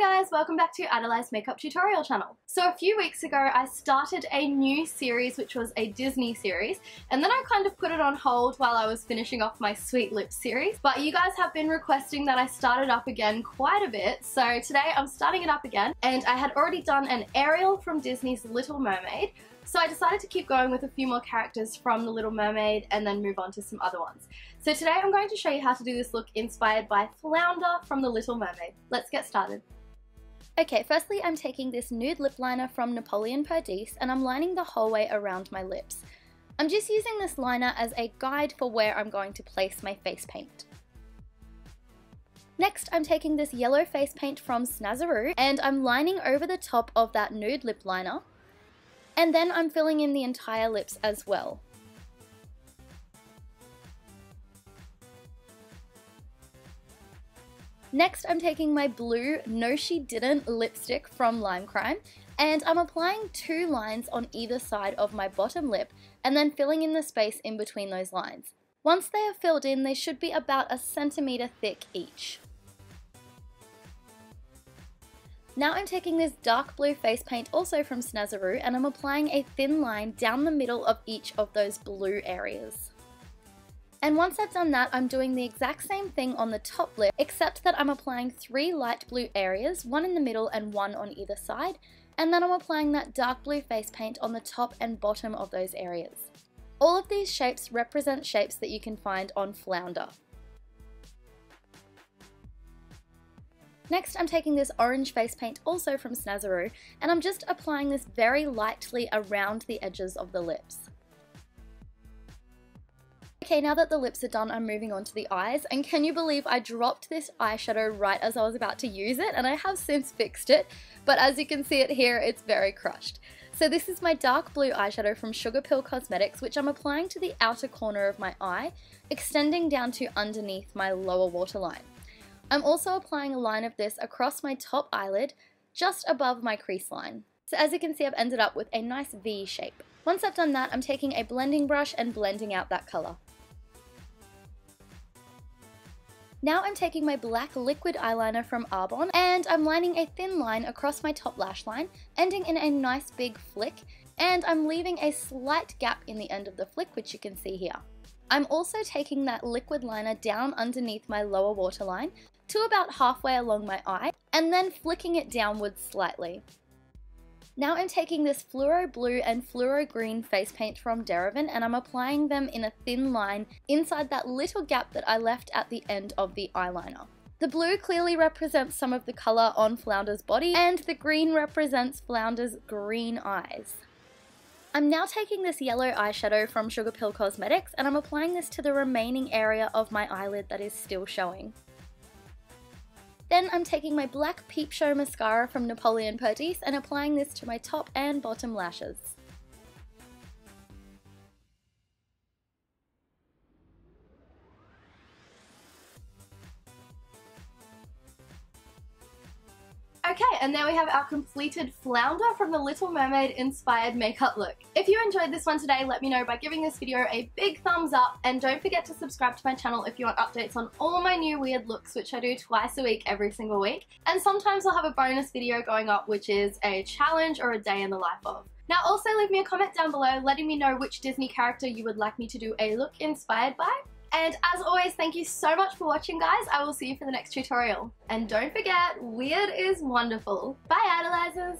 Hi guys, welcome back to Eyedolize Makeup Tutorial channel. So a few weeks ago I started a new series which was a Disney series and then I kind of put it on hold while I was finishing off my Sweet Lip series but you guys have been requesting that I start it up again quite a bit so today I'm starting it up again and I had already done an Ariel from Disney's Little Mermaid so I decided to keep going with a few more characters from The Little Mermaid and then move on to some other ones. So today I'm going to show you how to do this look inspired by Flounder from The Little Mermaid. Let's get started. Okay, firstly I'm taking this nude lip liner from Napoleon Perdis and I'm lining the whole way around my lips. I'm just using this liner as a guide for where I'm going to place my face paint. Next, I'm taking this yellow face paint from Snazaroo and I'm lining over the top of that nude lip liner and then I'm filling in the entire lips as well. Next, I'm taking my blue No She Didn't lipstick from Lime Crime and I'm applying two lines on either side of my bottom lip and then filling in the space in between those lines. Once they are filled in, they should be about a centimetre thick each. Now I'm taking this dark blue face paint also from Snazaroo and I'm applying a thin line down the middle of each of those blue areas. And once I've done that, I'm doing the exact same thing on the top lip, except that I'm applying three light blue areas, one in the middle and one on either side, and then I'm applying that dark blue face paint on the top and bottom of those areas. All of these shapes represent shapes that you can find on Flounder. Next, I'm taking this orange face paint also from Snazaroo, and I'm just applying this very lightly around the edges of the lips. Okay, now that the lips are done, I'm moving on to the eyes, and can you believe I dropped this eyeshadow right as I was about to use it, and I have since fixed it, but as you can see it here, it's very crushed. So this is my dark blue eyeshadow from Sugarpill Cosmetics, which I'm applying to the outer corner of my eye, extending down to underneath my lower waterline. I'm also applying a line of this across my top eyelid, just above my crease line. So as you can see, I've ended up with a nice V shape. Once I've done that, I'm taking a blending brush and blending out that colour. Now I'm taking my black liquid eyeliner from Arbonne and I'm lining a thin line across my top lash line, ending in a nice big flick, and I'm leaving a slight gap in the end of the flick, which you can see here. I'm also taking that liquid liner down underneath my lower waterline to about halfway along my eye and then flicking it downwards slightly. Now I'm taking this fluoro blue and fluoro green face paint from Derivan and I'm applying them in a thin line inside that little gap that I left at the end of the eyeliner. The blue clearly represents some of the colour on Flounder's body and the green represents Flounder's green eyes. I'm now taking this yellow eyeshadow from Sugarpill Cosmetics and I'm applying this to the remaining area of my eyelid that is still showing. Then I'm taking my black Peep Show mascara from Napoleon Perdis and applying this to my top and bottom lashes. Okay, and now we have our completed Flounder from the Little Mermaid inspired makeup look. If you enjoyed this one today, let me know by giving this video a big thumbs up and don't forget to subscribe to my channel if you want updates on all my new weird looks which I do twice a week every single week. And sometimes I'll have a bonus video going up which is a challenge or a day in the life of. Now also leave me a comment down below letting me know which Disney character you would like me to do a look inspired by. And as always, thank you so much for watching, guys. I will see you for the next tutorial. And don't forget, weird is wonderful. Bye, Eyedolizers!